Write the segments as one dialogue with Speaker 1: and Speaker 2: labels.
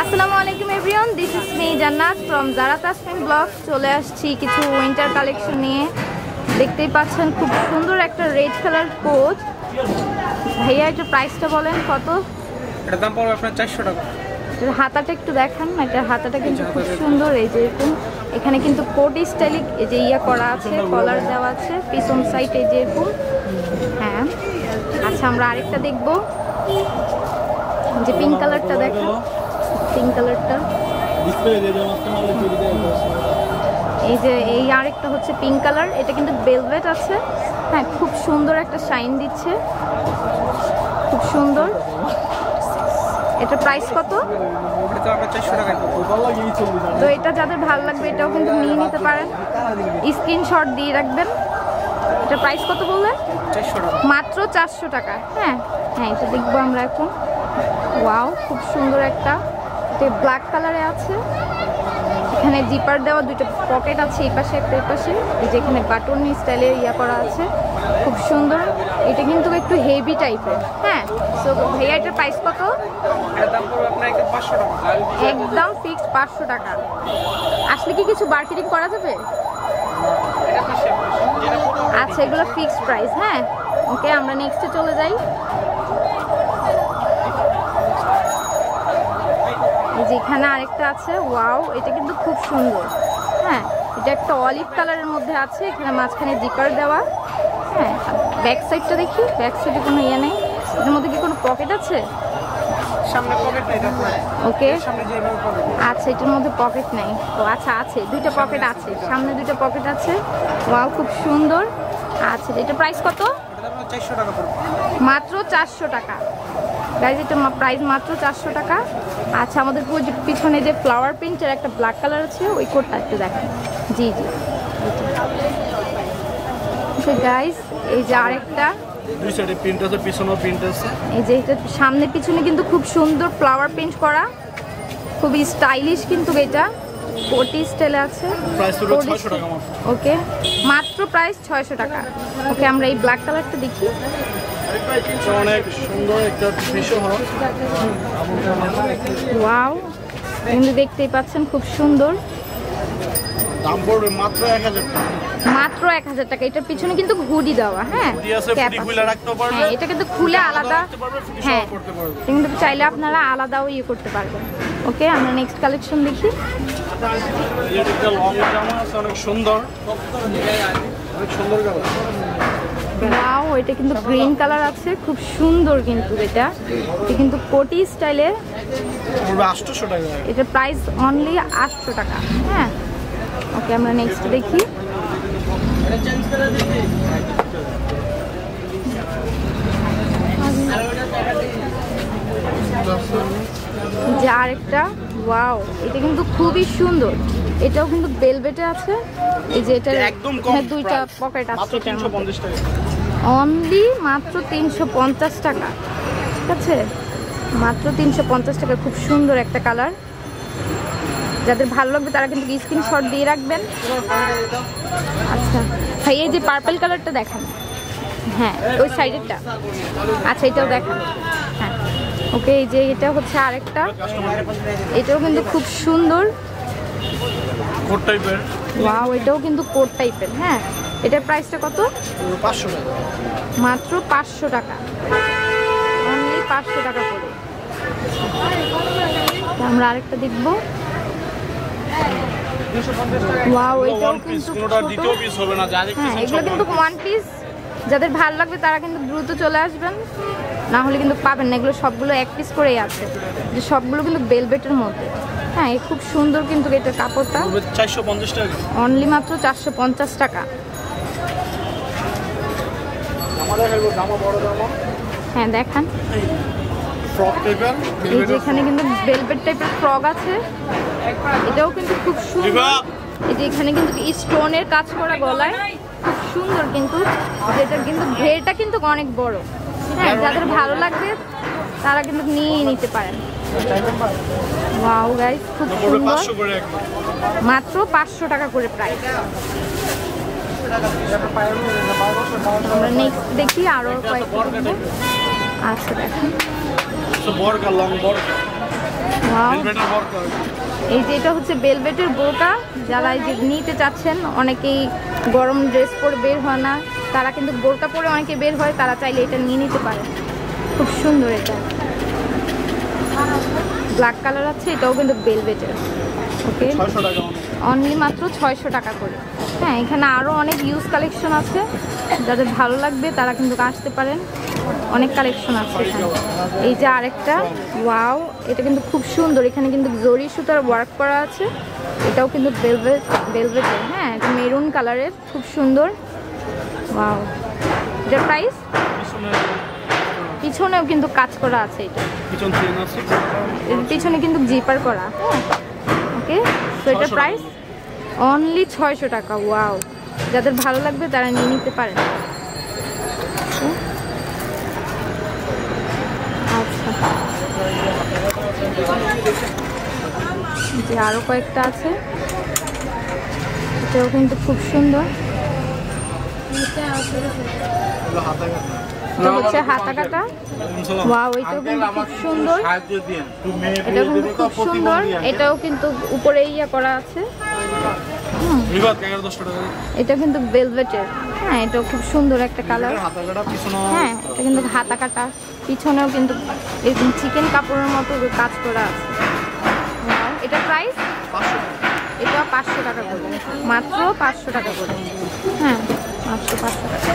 Speaker 1: আসসালামু আলাইকুম everyone this is me Jannat from Zara Tasmin blog চলে আসছি কিছু উইন্টার কালেকশন নিয়ে। দেখতেই পাচ্ছেন খুব সুন্দর একটা রেড কালার কোট ভাইয়া একটু প্রাইসটা বলেন কত?
Speaker 2: এটার দাম পড়বে আপনার চারশো টাকা।
Speaker 1: হাতাটা একটু দেখান এটার হাতাটা কিন্তু খুব সুন্দর এই যে এরকম। এখানে কিন্তু কোট স্টাইলিক এই যে ইয়া করা আছে কলার দেওয়া আছে পিছন সাইড এই যে এরকম। হ্যাঁ। আচ্ছা আমরা আরেকটা দেখব। যে পিঙ্ক কালারটা দেখেন। পিঙ্ক কালারটা এই যে এই আরেকটা হচ্ছে পিঙ্ক কালার এটা কিন্তু বেলভেট আছে। হ্যাঁ খুব সুন্দর একটা শাইন দিচ্ছে। খুব সুন্দর। এটা প্রাইস কত?
Speaker 2: তো টাকা
Speaker 1: তো এটা যাদের ভালো লাগবে এটাও কিন্তু নিয়ে নিতে পারেন। স্ক্রিনশট দিয়ে রাখবেন। এটা প্রাইস কত বললেন মাত্র চারশো টাকা। হ্যাঁ হ্যাঁ এটা দেখব আমরা এখন। ওয়াও খুব সুন্দর একটা এটা ব্ল্যাক কালারে আছে। এখানে জিপার দেওয়া দুটো পকেট আছে এই পাশে একটা এই পাশে। এই যে এখানে বাটন স্টাইলের ইয়া করা আছে। খুব সুন্দর। এটা কিন্তু একটু হেভি টাইপের হ্যাঁ সো ভাইয়া এটার প্রাইস কত?
Speaker 2: একদম পাঁচশো টাকা।
Speaker 1: একদম ফিক্সড পাঁচশো টাকা। আসলে কি কিছু মার্কেটিং করা যাবে? আচ্ছা এগুলো ফিক্সড প্রাইস হ্যাঁ। ওকে আমরা নেক্সটে চলে যাই। এই যে এখানে আরেকটা আছে ওয়াও এটা কিন্তু খুব সুন্দর। হ্যাঁ এটা একটা অলিভ কালারের মধ্যে আছে এখানে মাঝখানে জিপার দেওয়া। হ্যাঁ ব্যাক সাইডটা দেখি ব্যাক সাইডে কোনো ইয়ে নেই। এটার মধ্যে কি কোনো পকেট আছে? ওকে। আচ্ছা এটার মধ্যে পকেট নেই। ও আচ্ছা আছে দুইটা পকেট আছে সামনে দুইটা পকেট আছে। ওয়াও খুব সুন্দর। আচ্ছা এটা প্রাইস কত? মাত্র চারশো টাকা। গাইজ এটা প্রাইস মাত্র চারশো টাকা। আচ্ছা আমাদের পিছনে যে ফ্লাওয়ার প্রিন্টের একটা ব্ল্যাক কালার আছে ওই কোডটা একটু দেখেন। জি জি। গাইজ এই যে আরেকটা।
Speaker 3: দুই সাইডে প্রিন্ট আছে পিছনেও প্রিন্ট আছে।
Speaker 1: এই যে এটা সামনে পিছনে কিন্তু খুব সুন্দর ফ্লাওয়ার প্রিন্ট করা। খুবই স্টাইলিশ কিন্তু এটা। কোটি স্টাইলে আছে। ওকে মাত্র। প্রাইস ছয়শো টাকা। ওকে আমরা এই ব্ল্যাক কালারটা দেখি।
Speaker 3: অনেক সুন্দর একটা দৃশ্য হয়
Speaker 1: ওয়াও কিন্তু দেখতেই পাচ্ছেন খুব সুন্দর।
Speaker 3: দাম পড়বে মাত্র এক হাজার টাকা।
Speaker 1: মাত্র এটার পিছনে কিন্তু হুডি দেওয়া হ্যাঁ?
Speaker 3: হুডি আছে, হুডি খুলে রাখতেও পারবে।
Speaker 1: হ্যাঁ এটা কিন্তু খুলে আলাদা হ্যাঁ কিন্তু চাইলে আপনারা আলাদাও ইয়ে করতে পারবেন। ওকে আমরা নেক্সট কালেকশন দেখি।
Speaker 3: এটা লং জামা আছে অনেক সুন্দর। অনেক সুন্দর
Speaker 1: ওয়াও এটা কিন্তু গ্রিন কালার আছে খুব সুন্দর কিন্তু এটা। এটা কিন্তু কোটি স্টাইলে এটার প্রাইস অনলি আটশো টাকা। হ্যাঁ। ওকে আমরা নেক্সট দেখি। যে আরেকটা ওয়াও এটা কিন্তু খুবই সুন্দর। এটাও কিন্তু বেলভেটে আছে। এই যে এটা
Speaker 3: একদম কম
Speaker 1: দুইটা পকেট আছে অনলি মাত্র তিনশো পঞ্চাশ টাকা। ঠিক আছে? মাত্র তিনশো পঞ্চাশ টাকা খুব সুন্দর একটা কালার যাদের ভালো লাগবে তারা কিন্তু স্ক্রিনশট দিয়ে রাখবেন। আচ্ছা। ভাই এই যে পার্পল কালারটা দেখান। হ্যাঁ ওই সাইডেরটা আচ্ছা এটাও দেখান। হ্যাঁ। ওকে এই যে এটা হচ্ছে আরেকটা। এটাও কিন্তু খুব সুন্দর।
Speaker 3: কোট টাইপের?
Speaker 1: ওয়াও এটাও কিন্তু কোট টাইপের হ্যাঁ? এটার প্রাইসটা কত?
Speaker 3: পাঁচশো টাকা।
Speaker 1: মাত্র পাঁচশো টাকা। অনলি পাঁচশো টাকা করে। আমরা আরেকটা দেখব। ওয়াও এটাও কিন্তু
Speaker 3: কোনোটা দ্বিতীয় পিস হবে না যা
Speaker 1: হ্যাঁ এগুলো কিন্তু ওয়ান পিস যাদের ভালো লাগবে তারা কিন্তু দ্রুত চলে আসবেন। না হলে কিন্তু পাবেন না এগুলো সবগুলো এক পিস করেই আছে। যে সবগুলো কিন্তু বেলবেটের মধ্যে। হ্যাঁ খুব সুন্দর কিন্তু এটার কাপড়টা।
Speaker 3: চারশো পঞ্চাশ টাকা।
Speaker 1: অনলি মাত্র চারশো পঞ্চাশ টাকা। হ্যাঁ দেখান। এই যে এখানে কিন্তু ভেলভেট টাইপের ফ্রক আছে। এটাও কিন্তু খুব সুন্দর। এই যে এখানে কিন্তু স্টোনের কাজ করা গলায়। খুব সুন্দর কিন্তু। যেটা কিন্তু ঘেরটা কিন্তু অনেক বড়। হ্যাঁ যাদের ভালো লাগবে তারা কিন্তু নিয়ে নিতে পারেন। ওয়াও গাইস খুব সুন্দর। মাত্র পাঁচশো টাকা করে প্রাইস আমরা নেক্সট দেখি আরও কয়েকটা আচ্ছা দেখেন
Speaker 3: বরকা লং বরকা।
Speaker 1: এই যে এটা হচ্ছে বেলভেটের বোরকা। যারা এই যে নিতে চাচ্ছেন অনেকেই গরম ড্রেস পরে বের হয় না। তারা কিন্তু বোরকা পরে অনেকে বের হয় তারা চাইলে এটা নিয়ে নিতে পারে খুব সুন্দর এটা। ব্ল্যাক কালার আছে এটাও কিন্তু বেলভেটের ওকে অনলি মাত্র ছয়শো টাকা করে। হ্যাঁ এখানে আরও অনেক ইউজ কালেকশন আছে। যাদের ভালো লাগবে তারা কিন্তু আসতে পারেন। অনেক কালেকশন আছে এখানে। এই যে আরেকটা ওয়াও এটা কিন্তু খুব সুন্দর। এখানে কিন্তু জরি সুতার ওয়ার্ক করা আছে। এটাও কিন্তু ভেলভেট ভেলভেটের হ্যাঁ এটা মেরুন কালারের খুব সুন্দর। ওয়াও এটার প্রাইস পিছনেও কিন্তু কাজ করা আছে এটা।
Speaker 3: পিছন চেন আছে
Speaker 1: এর পিছনে কিন্তু জিপার করা হ্যাঁ ওকে তো এটা প্রাইস অনলি ছয়শো টাকা ওয়াও যাদের ভালো লাগবে তারা নিয়ে নিতে পারেন? আচ্ছা। যে আরও কয়েকটা আছে। এটাও কিন্তু খুব সুন্দর। এটা হচ্ছে হাতা কাটা ওয়াও এটাও কিন্তু খুব সুন্দর। এটাও কিন্তু খুব সুন্দর। এটাও কিন্তু উপরে ইয়া করা আছে। এটা কিন্তু ভেলভেটের হ্যাঁ এটাও খুব সুন্দর একটা কালার হ্যাঁ এটা কিন্তু হাতা কাটা পিছনেও কিন্তু এরকম চিকেন কাপড়ের মতো কাজ করা আছে। এটা প্রাইস এটা পাঁচশো টাকা করে। মাত্র পাঁচশো টাকা করে। হ্যাঁ মাত্র পাঁচশো টাকা।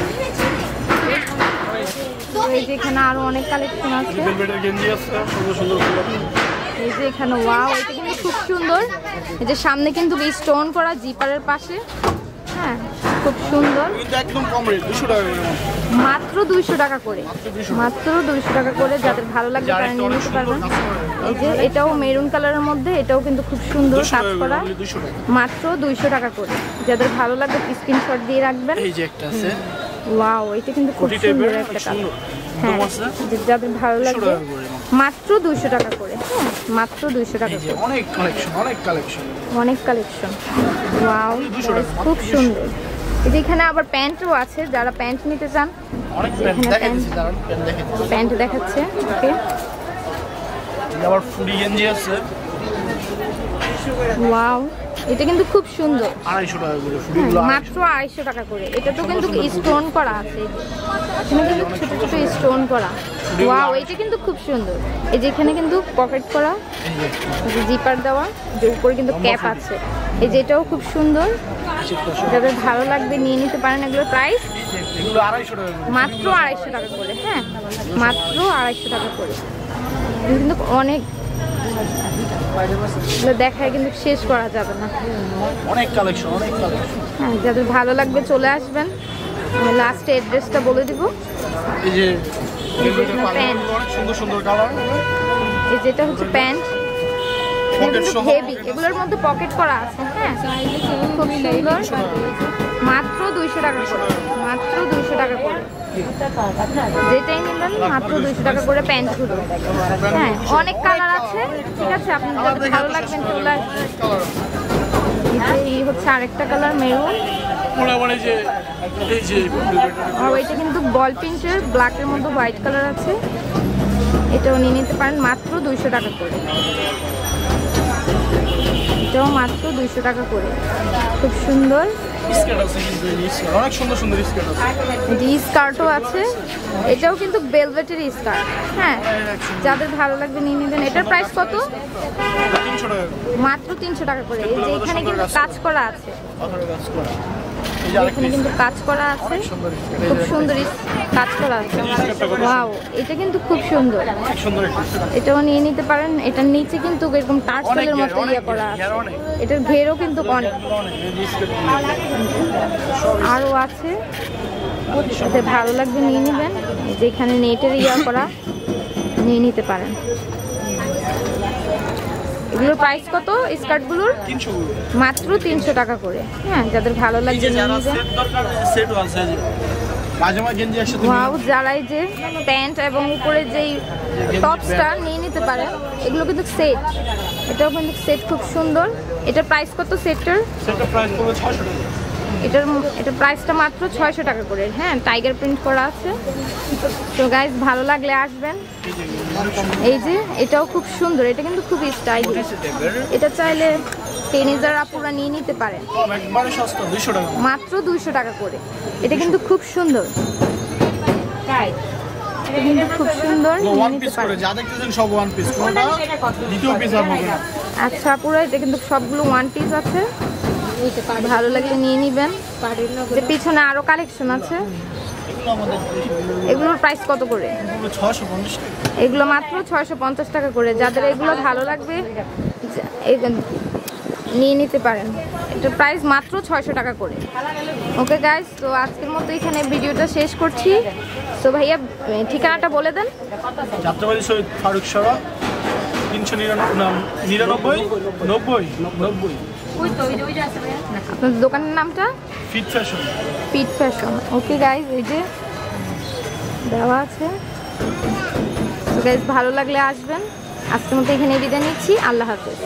Speaker 1: এই যে এখানে আরও অনেক কালেকশন আছে। এই যে এখানে ওয়াও এটা কিন্তু খুব সুন্দর। এই যে সামনে কিন্তু স্টোন করা জিপারের পাশে। হ্যাঁ খুব সুন্দর।
Speaker 3: একদম কম রেট দুশো টাকা করে। মাত্র।
Speaker 1: মাত্র দুইশো টাকা করে। মাত্র দুইশো টাকা। করে যাদের ভালো লাগবে তারা নিয়ে নিতে পারবেন। এই যে এটাও মেরুন কালারের মধ্যে এটাও কিন্তু খুব সুন্দর কাজ
Speaker 3: করা।
Speaker 1: মাত্র দুইশো টাকা করে। যাদের ভালো লাগবে স্ক্রিনশট দিয়ে রাখবেন।
Speaker 3: এই যে একটা আছে।
Speaker 1: ওয়াও এটা কিন্তু খুব সুন্দর একটা কালার। হ্যাঁ যাদের ভালো লাগবে মাত্র দুইশো টাকা করে হ্যাঁ মাত্র দুইশো টাকা করে।
Speaker 3: অনেক কালেকশন অনেক কালেকশন
Speaker 1: অনেক কালেকশন ওয়াও খুব সুন্দর। এই যে এখানে আবার প্যান্টও আছে যারা প্যান্ট নিতে চান
Speaker 3: প্যান্ট।
Speaker 1: দেখাচ্ছে ওকে।
Speaker 3: আবার ফুডি গেঞ্জি আছে।
Speaker 1: ওয়াও এটা কিন্তু খুব সুন্দর।
Speaker 3: আড়াইশো টাকা করে
Speaker 1: মাত্র আড়াইশো টাকা করে। এটা তো কিন্তু স্টোন করা আছে। এখানে কিন্তু ছোট ছোট স্টোন করা। ওয়াও এটা কিন্তু খুব সুন্দর। এই যে এখানে কিন্তু পকেট করা
Speaker 3: যে।
Speaker 1: জিপার দেওয়া যে উপরে কিন্তু ক্যাপ আছে। এই যে এটাও খুব সুন্দর। যাদের ভালো লাগবে নিয়ে নিতে পারেন এগুলোর প্রাইস মাত্র আড়াইশো টাকা করে হ্যাঁ মাত্র আড়াইশো টাকা করে। কিন্তু অনেক দেখায় কিন্তু শেষ করা যাবে না।
Speaker 3: অনেক কালেকশন অনেক কালেকশন
Speaker 1: হ্যাঁ যাদের ভালো লাগবে চলে আসবেন। আমি লাস্টে অ্যাড্রেসটা বলে দিব।
Speaker 3: এই যে
Speaker 1: প্যান্ট।
Speaker 3: সুন্দর সুন্দর কালার
Speaker 1: এই যেটা হচ্ছে প্যান্ট। হেভি এগুলোর মধ্যে পকেট করা আছে হ্যাঁ? খুব সুন্দর। মাত্র দুইশো টাকা করে মাত্র দুইশো টাকা করে। যেটাই নিলেন মাত্র দুইশো টাকা করে প্যান্টগুলো হ্যাঁ অনেক কালার আছে ঠিক আছে? ভালো চলে এই হচ্ছে আরেকটা কালার মেরুন আর এটা কিন্তু বল ব্ল্যাকের মধ্যে হোয়াইট কালার আছে। এটাও নিয়ে নিতে পারেন মাত্র দুইশো টাকা করে। এটাও মাত্র দুইশো টাকা করে। খুব সুন্দর।
Speaker 3: আছে অনেক সুন্দর সুন্দর
Speaker 1: স্কার্টও এটাও কিন্তু বেলভেটের স্কার্ট। হ্যাঁ যাদের ভালো লাগবে নিয়ে নেবেন। এটার প্রাইস কত? মাত্র তিনশো টাকা করে। এই যে এখানে কিন্তু কাজ করা আছে। এখানে কিন্তু কাজ করা আছে। খুব সুন্দর কাজ করা আছে। ওয়াও এটা কিন্তু খুব সুন্দর। এটাও নিয়ে নিতে পারেন। এটার নিচে কিন্তু এরকম টার্সেলের মতো ইয়ে করা আছে। এটার ঘেরও কিন্তু অনেক। আরও আছে। ভালো লাগবে নিয়ে নেবেন। যেখানে নেটের ইয়া করা নিয়ে নিতে পারেন। এগুলোর প্রাইস কত? স্কার্টগুলোর?
Speaker 3: গুলোর
Speaker 1: মাত্র তিনশো টাকা করে। হ্যাঁ যাদের ভালো
Speaker 3: লাগছে
Speaker 1: এটা
Speaker 3: যে
Speaker 1: ওয়াও যারাই প্যান্ট এবং উপরে যেই টপসটা নিয়ে নিতে এগুলো কিন্তু সেট এটাও কিন্তু সেট খুব সুন্দর। এটা প্রাইস কত সেটটার
Speaker 3: সেটটা প্রাইস পড়বে ছয়শো টাকা।
Speaker 1: এটার এটা প্রাইসটা মাত্র ছয়শো টাকা করে। হ্যাঁ টাইগার প্রিন্ট করা আছে। তো গাইজ ভালো লাগলে আসবেন। এই যে এটাও খুব সুন্দর। এটা কিন্তু খুব স্টাইলিশ এটা চাইলে টেনিজার আপুরা নিয়ে নিতে পারেন মাত্র দুইশো টাকা করে। এটা কিন্তু খুব সুন্দর। এটা কিন্তু খুব সুন্দর নিয়ে
Speaker 3: ওয়ান
Speaker 1: নিতে
Speaker 3: পিস করে।
Speaker 1: পারেন
Speaker 3: যা দেখতেছেন সব ওয়ান পিস কোনটা? দ্বিতীয় পিস আর হবে না।
Speaker 1: আচ্ছা পুরো এটা কিন্তু সবগুলো ওয়ান পিস আছে। ভালো লাগলে নিয়ে নিবেন। যে পিছনে আরও কালেকশন আছে। এগুলোর প্রাইস কত করে? এগুলো মাত্র ছয়শো পঞ্চাশ টাকা করে। যাদের এগুলো ভালো লাগবে নিয়ে নিতে পারেন। এটার প্রাইস মাত্র ছয়শো টাকা করে। ওকে গাইস তো আজকের মতো এখানে ভিডিওটা শেষ করছি। তো ভাইয়া ঠিকানাটা বলে দেন।
Speaker 3: যাত্রাবাড়ি শহীদ ফারুক সড়ক তিনশো নিরানব্বই নব্বই। নব্বই।
Speaker 1: আপনার দোকানের নামটা?
Speaker 3: Fit Fashion
Speaker 1: Fit Fashion okay guys এই যে দেওয়া আছে। গাইজ ভালো লাগলে আসবেন। আজকের মতো এখানে বিদায় নিচ্ছি। আল্লাহ হাফেজ।